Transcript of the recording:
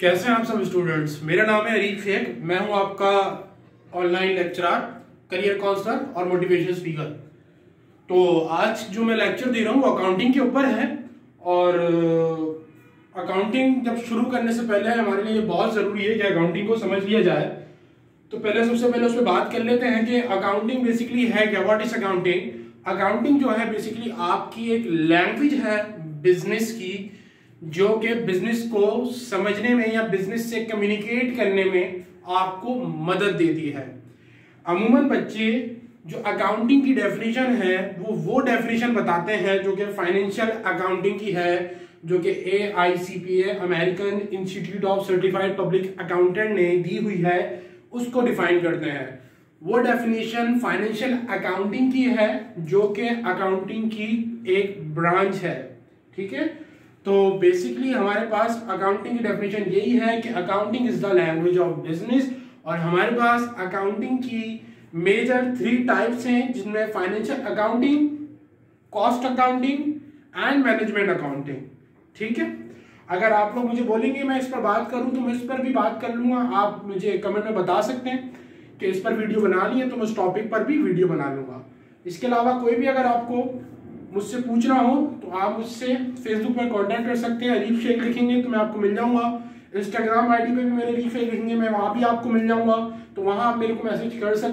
कैसे हैं आप सब स्टूडेंट्स मेरा नाम है अरीफ शेख। मैं हूँ आपका ऑनलाइन लेक्चरर करियर काउंसलर और मोटिवेशन स्पीकर तो आज जो मैं लेक्चर दे रहा हूँ वो अकाउंटिंग के ऊपर है और अकाउंटिंग जब शुरू करने से पहले हमारे लिए बहुत ज़रूरी है कि अकाउंटिंग को समझ लिया जाए। तो पहले, सबसे पहले उस पर बात कर लेते हैं कि अकाउंटिंग बेसिकली है क्या? व्हाट इज़ अकाउंटिंग अकाउंटिंग जो है बेसिकली आपकी एक लैंग्वेज है बिज़नेस की। जो कि बिज़नेस को समझने में या बिज़नेस से कम्युनिकेट करने में आपको मदद देती है। अमूमन बच्चे, जो अकाउंटिंग की डेफिनेशन है, वो वो डेफिनेशन बताते हैं जो कि फाइनेंशियल अकाउंटिंग की है, जो कि A I C P A American Institute of Certified Public Accountant ने दी हुई है, उसको डिफाइन करते हैं। वो डेफिनेशन फाइनेंशियल अकाउंटिंग की है, जो कि अकाउंटिंग की एक ब्रांच है, ठीक है? तो बेसिकली हमारे पास अकाउंटिंग की डेफिनेशन यही है कि accounting is the language of business और हमारे पास अकाउंटिंग की मेजर थ्री टाइप्स हैं, जिनमें financial accounting cost accounting and management accounting ठीक है? अगर आप लोग मुझे बोलेंगे मैं इस पर बात करूँ तो मैं इस पर भी बात कर लूँगा। आप मुझे कमेंट में बता सकते हैं कि इस पर वीडियो बना ली है तो मैं उस टॉपिक पर भी वीडियो बना लूँगा। इसके अलावा कोई भी अगर आपको मुझसे पूछना हो तो आप मुझसे फेसबुक पर कांटेक्ट कर सकते हैं अरीफ शेख लिखेंगे तो मैं आपको मिल जाऊँगा। इंस्टाग्राम आईडी पे भी मेरे अरीफ शेख लिखेंगे, मैं वहाँ भी आपको मिल जाऊँगा तो वहाँ आप मेरे को मैसेज कर सकते